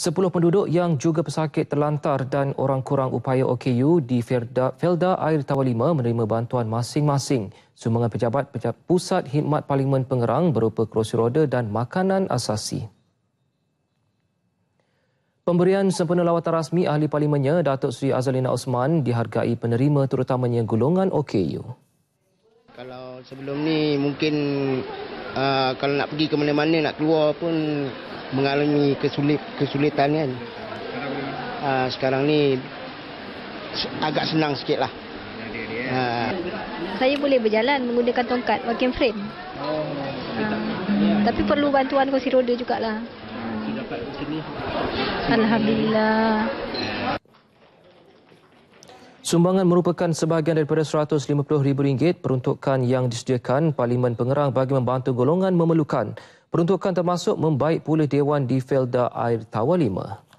Sepuluh penduduk yang juga pesakit terlantar dan orang kurang upaya OKU di Felda, Felda Air Tawar 5 menerima bantuan masing-masing. Sumbangan pejabat, pejabat Pusat Khidmat Parlimen Pengerang berupa kerusi roda dan makanan asasi. Pemberian sempena lawatan rasmi ahli parlimennya Datuk Seri Azalina Osman dihargai penerima terutamanya golongan OKU. Kalau sebelum ni mungkin uh, kalau nak pergi ke mana-mana nak keluar pun mengalami kesulit kesulitan kan. Uh, sekarang ni agak senang sikit lah. Uh. Saya boleh berjalan menggunakan tongkat walking frame. Oh, uh, tapi perlu bantuan kursi roda jugalah. Alhamdulillah. Sumbangan merupakan sebahagian daripada RM150,000 peruntukan yang disediakan Parlimen Pengerang bagi membantu golongan memerlukan. Peruntukan termasuk membaik pulih Dewan di Felda Air Tawar 5.